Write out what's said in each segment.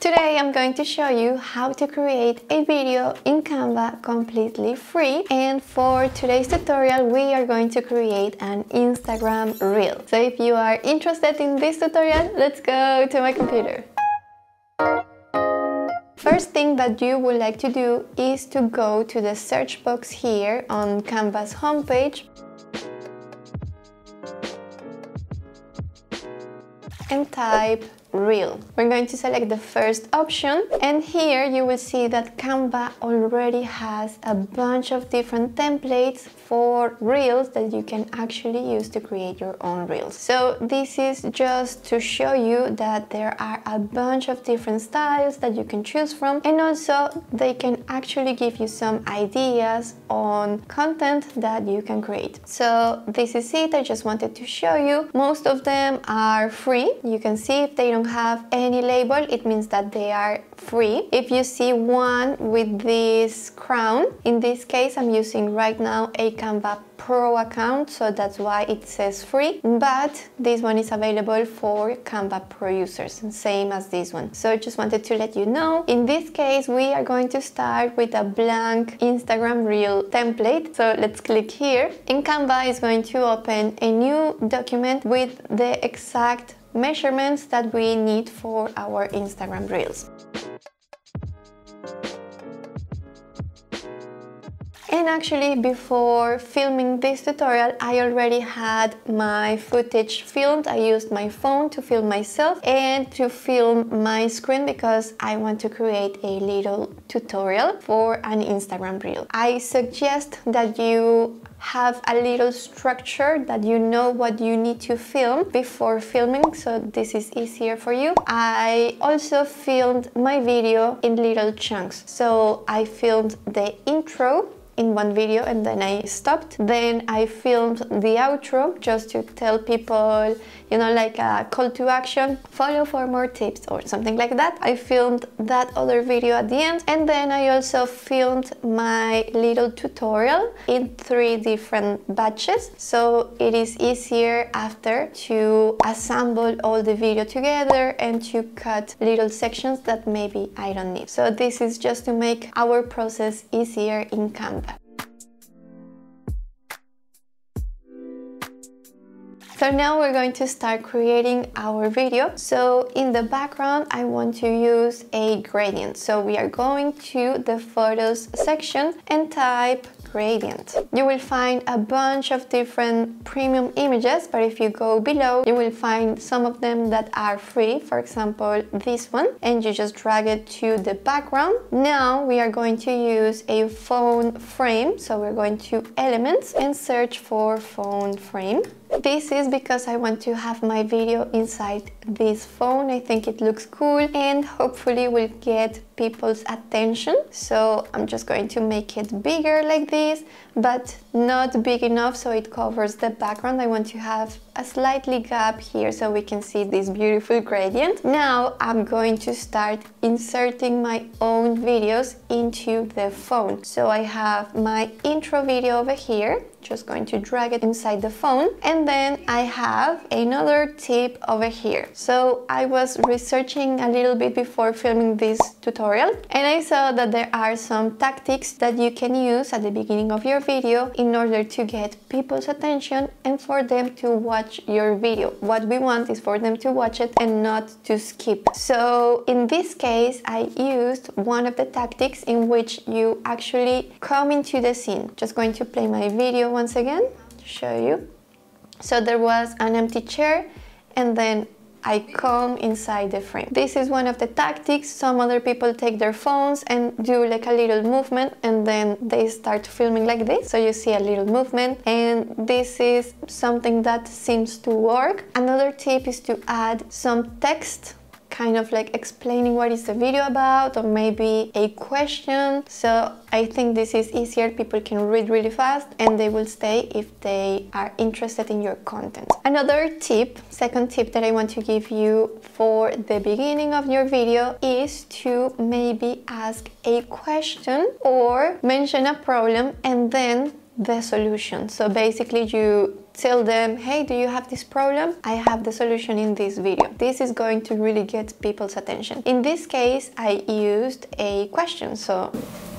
Today I'm going to show you how to create a video in Canva completely free and for today's tutorial we are going to create an Instagram reel. So if you are interested in this tutorial, let's go to my computer. First thing that you would like to do is to go to the search box here on Canva's homepage and type reel. We're going to select the first option and here you will see that Canva already has a bunch of different templates for reels that you can actually use to create your own reels. So this is just to show you that there are a bunch of different styles that you can choose from and also they can actually give you some ideas on content that you can create. So this is it, I just wanted to show you. Most of them are free. You can see if they don't have any label, it means that they are free. If you see one with this crown, in this case I'm using right now a Canva Pro account, so that's why it says free, but this one is available for Canva Pro users, same as this one. So I just wanted to let you know. In this case, we are going to start with a blank Instagram Reel template. So let's click here. In Canva is going to open a new document with the exact measurements that we need for our Instagram Reels. And actually before filming this tutorial I already had my footage filmed. I used my phone to film myself and to film my screen because I want to create a little tutorial for an Instagram reel. I suggest that you have a little structure that you know what you need to film before filming so this is easier for you. I also filmed my video in little chunks so I filmed the intro in one video and then I stopped. Then I filmed the outro just to tell people, you know, like a call to action, follow for more tips or something like that. I filmed that other video at the end and then I also filmed my little tutorial in three different batches so it is easier after to assemble all the video together and to cut little sections that maybe I don't need. So this is just to make our process easier in Canva. So now we're going to start creating our video. So in the background, I want to use a gradient. So we are going to the photos section and type gradient. You will find a bunch of different premium images, but if you go below, you will find some of them that are free, for example, this one, and you just drag it to the background. Now we are going to use a phone frame, so we're going to elements and search for phone frame. This is because I want to have my video inside this phone. I think it looks cool and hopefully will get people's attention. So I'm just going to make it bigger like this, but not big enough so it covers the background. I want to have a slightly gap here so we can see this beautiful gradient. Now I'm going to start inserting my own videos into the phone. So I have my intro video over here just going to drag it inside the phone and then I have another tip over here so I was researching a little bit before filming this tutorial and I saw that there are some tactics that you can use at the beginning of your video in order to get people's attention and for them to watch your video. What we want is for them to watch it and not to skip. So in this case I used one of the tactics in which you actually come into the scene. Just going to play my video once again to show you. So there was an empty chair and then I come inside the frame. This is one of the tactics. Some other people take their phones and do like a little movement and then they start filming like this. So you see a little movement and this is something that seems to work. Another tip is to add some text kind of like explaining what is the video about or maybe a question. So I think this is easier, people can read really fast and they will stay if they are interested in your content. Another tip, second tip that I want to give you for the beginning of your video is to maybe ask a question or mention a problem and then the solution. So basically you tell them, hey, do you have this problem? I have the solution in this video. This is going to really get people's attention. In this case, I used a question. So,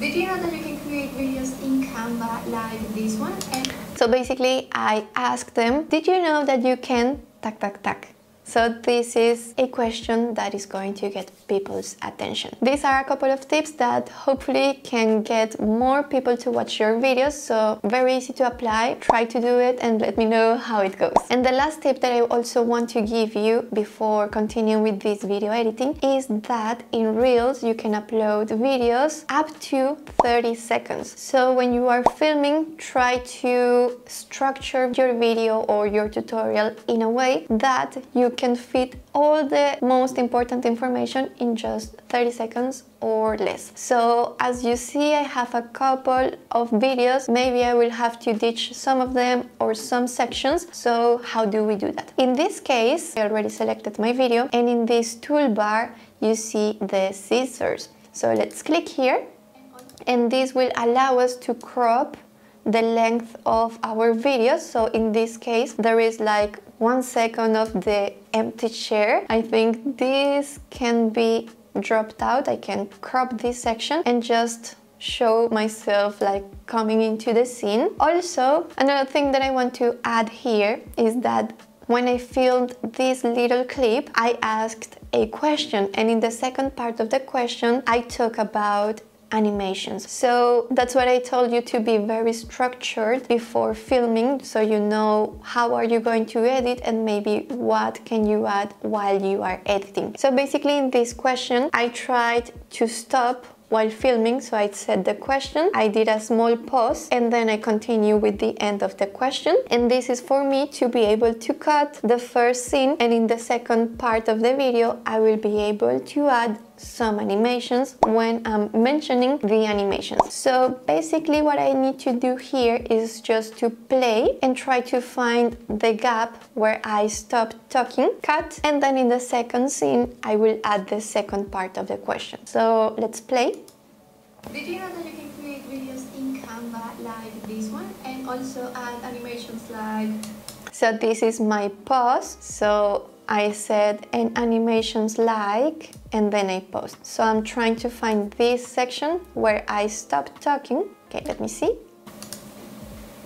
did you know that you can create videos in Canva like this one? And so basically, I asked them, did you know that you can, tac, tac, tac, so this is a question that is going to get people's attention. These are a couple of tips that hopefully can get more people to watch your videos. So very easy to apply. Try to do it and let me know how it goes. And the last tip that I also want to give you before continuing with this video editing is that in Reels you can upload videos up to 30 seconds. So when you are filming, try to structure your video or your tutorial in a way that you can fit all the most important information in just 30 seconds or less. So as you see, I have a couple of videos. Maybe I will have to ditch some of them or some sections. So how do we do that? In this case, I already selected my video and in this toolbar, you see the scissors. So let's click here and this will allow us to crop the length of our video. So in this case, there is like one second of the empty chair. I think this can be dropped out. I can crop this section and just show myself like coming into the scene. Also, another thing that I want to add here is that when I filmed this little clip, I asked a question and in the second part of the question, I talk about animations. So that's what I told you to be very structured before filming so you know how are you going to edit and maybe what can you add while you are editing. So basically in this question I tried to stop while filming so I said the question I did a small pause and then I continue with the end of the question and this is for me to be able to cut the first scene and in the second part of the video I will be able to add some animations when I'm mentioning the animations. So basically what I need to do here is just to play and try to find the gap where I stop talking, cut, and then in the second scene I will add the second part of the question. So let's play. Did you know that you can create videos in Canva like this one and also add animations like... So this is my pause. So I said and animations like and then I post. So I'm trying to find this section where I stop talking. Okay, let me see.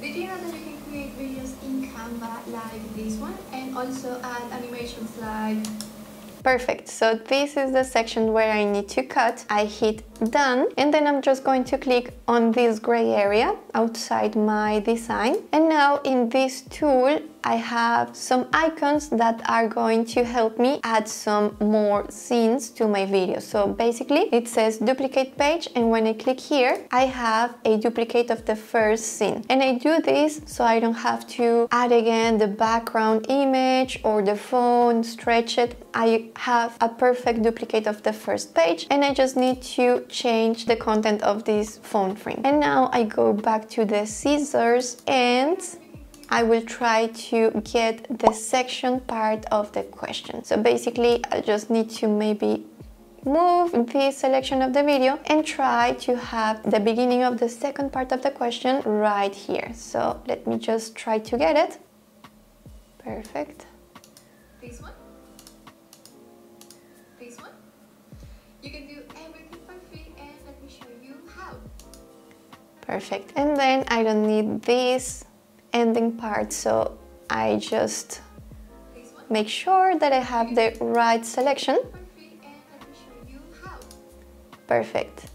Did you know that you can create videos in Canva like this one and also add animations like Perfect, so this is the section where I need to cut. I hit done and then I'm just going to click on this gray area outside my design. And now in this tool, I have some icons that are going to help me add some more scenes to my video. So basically it says duplicate page and when I click here, I have a duplicate of the first scene. And I do this so I don't have to add again the background image or the phone, stretch it. I have a perfect duplicate of the first page and I just need to change the content of this phone frame. And now I go back to the scissors and I will try to get the section part of the question. So basically, I just need to maybe move the selection of the video and try to have the beginning of the second part of the question right here. So let me just try to get it. Perfect. This one? Perfect. And then I don't need this ending part so I just make sure that I have the right selection. Perfect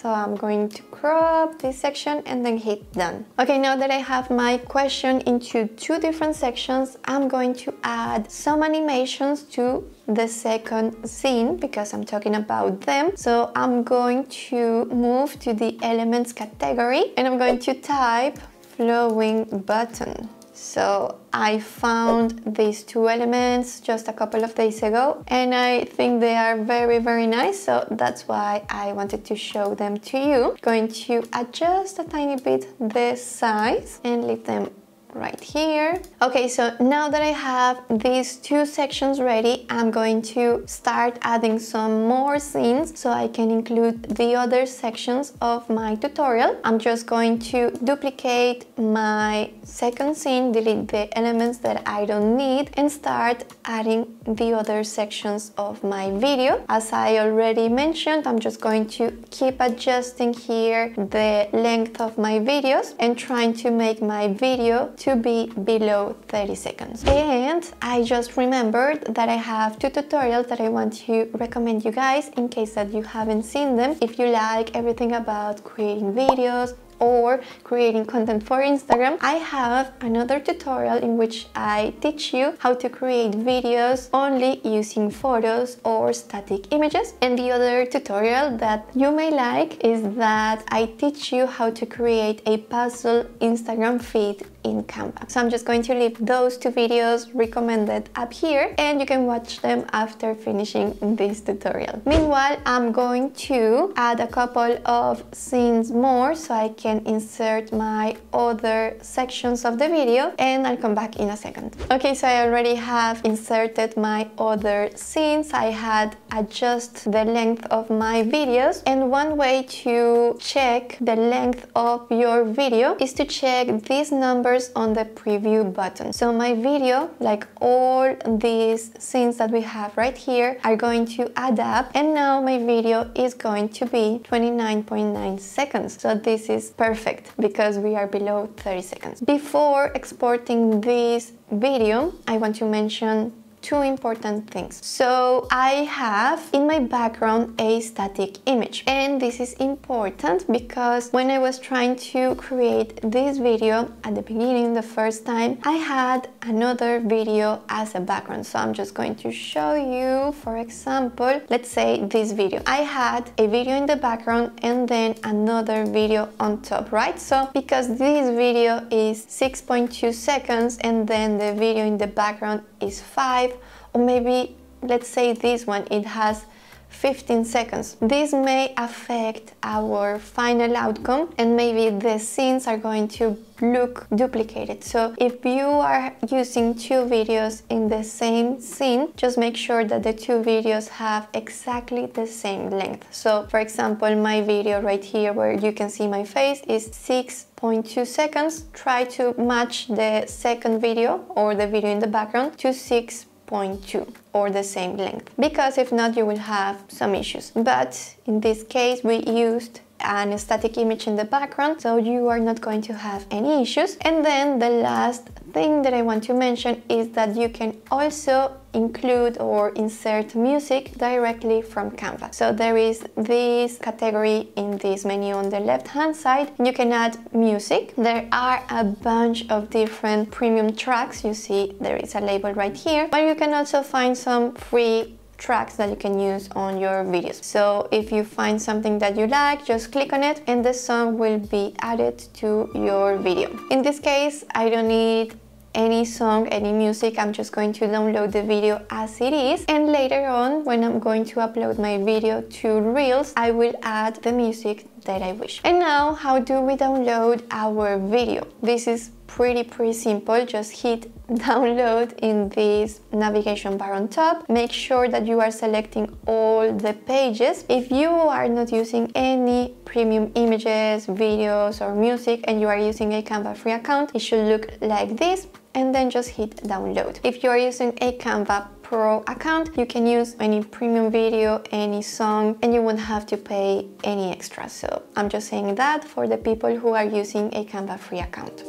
so I'm going to crop this section and then hit done. Okay, now that I have my question into two different sections, I'm going to add some animations to the second scene because I'm talking about them. So I'm going to move to the elements category and I'm going to type flowing button. So I found these two elements just a couple of days ago and I think they are very very nice so that's why I wanted to show them to you. Going to adjust a tiny bit the size and leave them right here. Okay, so now that I have these two sections ready, I'm going to start adding some more scenes so I can include the other sections of my tutorial. I'm just going to duplicate my second scene, delete the elements that I don't need and start adding the other sections of my video. As I already mentioned, I'm just going to keep adjusting here the length of my videos and trying to make my video to be below 30 seconds. And I just remembered that I have two tutorials that I want to recommend you guys in case that you haven't seen them. If you like everything about creating videos, or creating content for Instagram, I have another tutorial in which I teach you how to create videos only using photos or static images. And the other tutorial that you may like is that I teach you how to create a puzzle Instagram feed in Canva. So I'm just going to leave those two videos recommended up here and you can watch them after finishing this tutorial. Meanwhile, I'm going to add a couple of scenes more so I can insert my other sections of the video and I'll come back in a second. Okay, so I already have inserted my other scenes. I had adjust the length of my videos and one way to check the length of your video is to check these numbers on the preview button. So my video, like all these scenes that we have right here, are going to add up and now my video is going to be 29.9 seconds. So this is perfect because we are below 30 seconds. Before exporting this video, I want to mention two important things. So I have in my background a static image and this is important because when I was trying to create this video at the beginning the first time I had another video as a background. So I'm just going to show you for example let's say this video. I had a video in the background and then another video on top right? So because this video is 6.2 seconds and then the video in the background is 5 or maybe let's say this one it has 15 seconds. This may affect our final outcome and maybe the scenes are going to look duplicated. So if you are using two videos in the same scene, just make sure that the two videos have exactly the same length. So for example, my video right here where you can see my face is 6.2 seconds. Try to match the second video or the video in the background to 6 0.2 or the same length because if not you will have some issues. But in this case we used an static image in the background so you are not going to have any issues. And then the last thing that I want to mention is that you can also include or insert music directly from Canva. So there is this category in this menu on the left hand side. You can add music. There are a bunch of different premium tracks. You see there is a label right here, but you can also find some free tracks that you can use on your videos. So if you find something that you like, just click on it and the song will be added to your video. In this case, I don't need any song, any music, I'm just going to download the video as it is. And later on when I'm going to upload my video to Reels, I will add the music that I wish. And now, how do we download our video? This is pretty, pretty simple. Just hit download in this navigation bar on top. Make sure that you are selecting all the pages. If you are not using any premium images, videos or music and you are using a Canva free account, it should look like this and then just hit download. If you are using a Canva Pro account, you can use any premium video, any song, and you won't have to pay any extra. So I'm just saying that for the people who are using a Canva free account.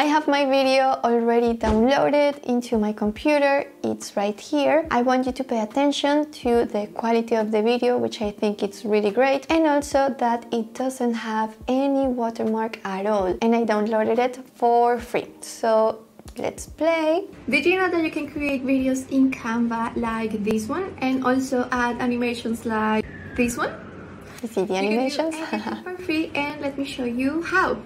I have my video already downloaded into my computer, it's right here. I want you to pay attention to the quality of the video, which I think it's really great, and also that it doesn't have any watermark at all, and I downloaded it for free. So let's play. Did you know that you can create videos in Canva like this one and also add animations like this one? You see the animations? for free and let me show you how.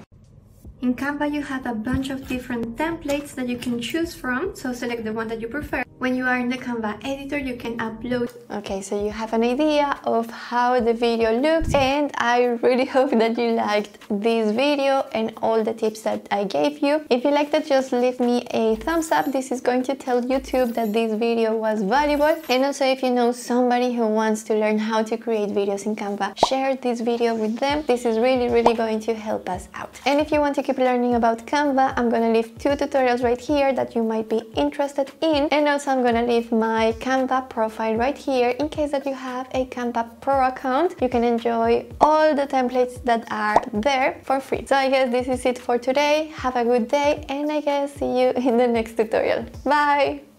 In Canva you have a bunch of different templates that you can choose from, so select the one that you prefer. When you are in the Canva editor, you can upload. Okay, so you have an idea of how the video looks and I really hope that you liked this video and all the tips that I gave you. If you liked it, just leave me a thumbs up. This is going to tell YouTube that this video was valuable. And also if you know somebody who wants to learn how to create videos in Canva, share this video with them. This is really, really going to help us out. And if you want to keep learning about Canva, I'm gonna leave two tutorials right here that you might be interested in. And also I'm gonna leave my Canva profile right here in case that you have a Canva Pro account. You can enjoy all the templates that are there for free. So I guess this is it for today. Have a good day and I guess see you in the next tutorial. Bye!